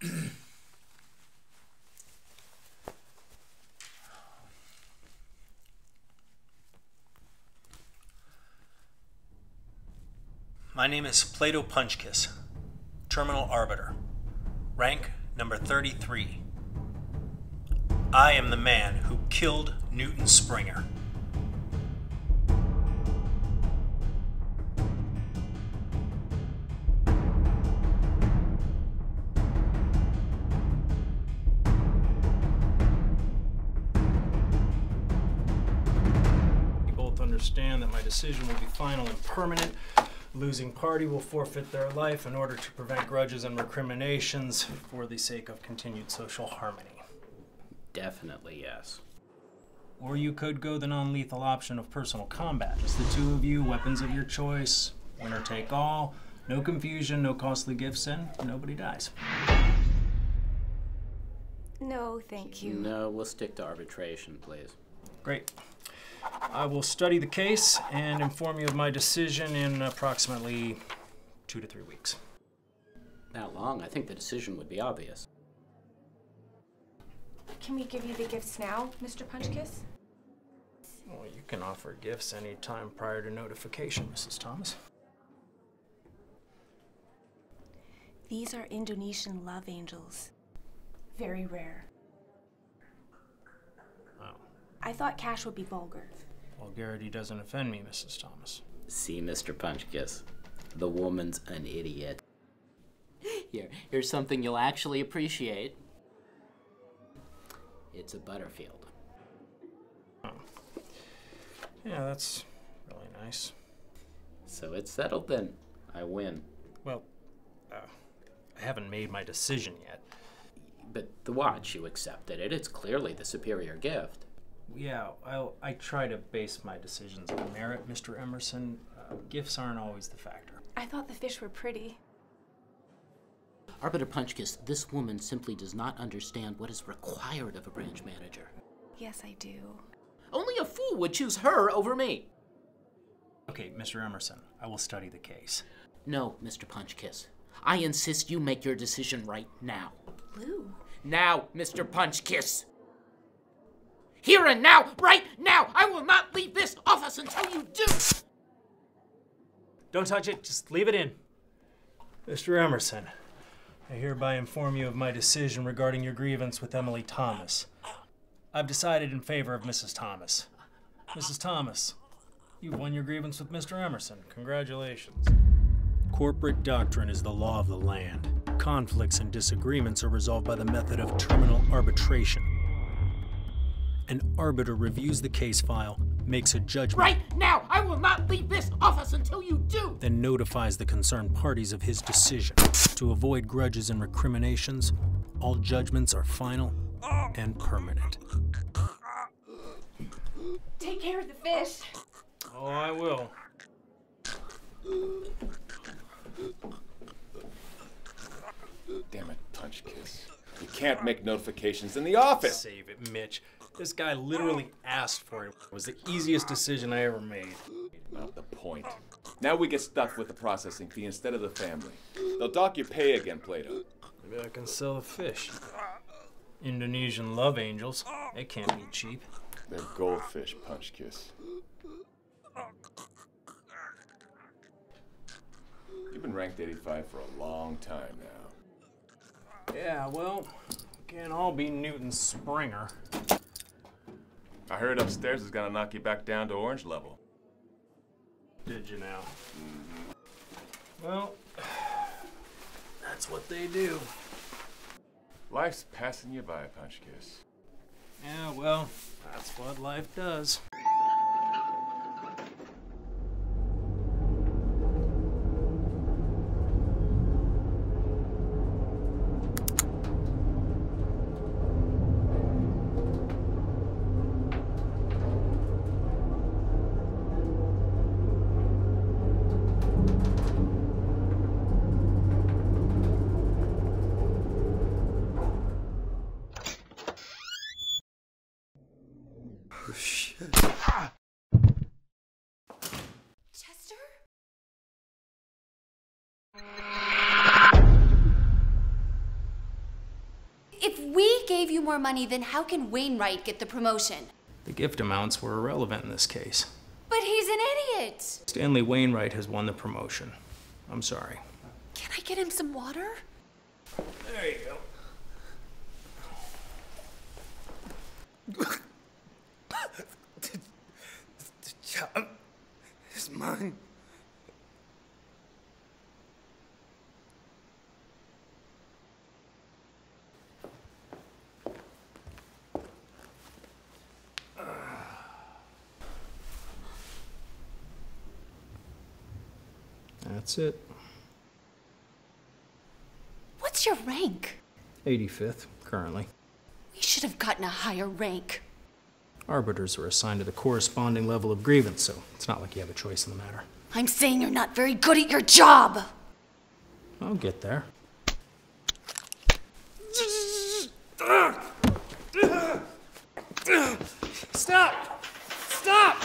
My name is Plato Punchkiss, Terminal Arbiter, rank number 33. I am the man who killed Newton Springer. Understand that my decision will be final and permanent. Losing party will forfeit their life in order to prevent grudges and recriminations for the sake of continued social harmony. Definitely yes. Or you could go the non lethal option of personal combat. Just the two of you, weapons of your choice, winner take all, no confusion, no costly gifts, and nobody dies. No, thank you. No, we'll stick to arbitration, please. Great. I will study the case and inform you of my decision in approximately two to three weeks. That long, I think the decision would be obvious. Can we give you the gifts now, Mr. Punchkiss? Well, you can offer gifts any time prior to notification, Mrs. Thomas. These are Indonesian love angels. Very rare. Oh. I thought cash would be vulgar. Vulgarity doesn't offend me, Mrs. Thomas. See, Mr. Punchkiss, the woman's an idiot. Here, here's something you'll actually appreciate. It's a Butterfield. Yeah, that's really nice. So it's settled then. I win. Well, uh, I haven't made my decision yet. But the watch, you accepted it. It's clearly the superior gift. Yeah, I'll, I try to base my decisions on merit, Mr. Emerson. Uh, gifts aren't always the factor. I thought the fish were pretty. Arbiter Punchkiss, this woman simply does not understand what is required of a branch manager. Yes, I do. Only a fool would choose her over me. Okay, Mr. Emerson, I will study the case. No, Mr. Punchkiss. I insist you make your decision right now. Lou. Now, Mr. Punchkiss. Here and now, right now, I will not leave this office until you do. Don't touch it, just leave it in. Mr. Emerson, I hereby inform you of my decision regarding your grievance with Emily Thomas. I've decided in favor of Mrs. Thomas. Mrs. Thomas, you've won your grievance with Mr. Emerson. Congratulations. Corporate doctrine is the law of the land. Conflicts and disagreements are resolved by the method of terminal arbitration. An arbiter reviews the case file, makes a judgment, Right now, I will not leave this office until you do. then notifies the concerned parties of his decision. To avoid grudges and recriminations, all judgments are final and permanent. Take care of the fish. Oh, I will. Damn it, Punchkiss. You can't make notifications in the office. Save it, Mitch. This guy literally asked for it. It was the easiest decision I ever made. Not the point. Now we get stuck with the processing fee instead of the family. They'll dock your pay again, Plato. Maybe I can sell the fish. Indonesian love angels. They can't be cheap. They're goldfish, Punchkiss. You've been ranked 85 for a long time now. Yeah, well, can't all be Newton Springer. I heard upstairs is gonna knock you back down to orange level. Did you now? Well, that's what they do. Life's passing you by, Punchkiss. Yeah, well, that's what life does. Gave you more money, then how can Wainwright get the promotion? The gift amounts were irrelevant in this case. But he's an idiot. Stanley Wainwright has won the promotion. I'm sorry. Can I get him some water? There you go. The job is mine. That's it. What's your rank? 85th, currently. We should have gotten a higher rank. Arbiters are assigned to the corresponding level of grievance, so it's not like you have a choice in the matter. I'm saying you're not very good at your job. I'll get there. Stop! Stop!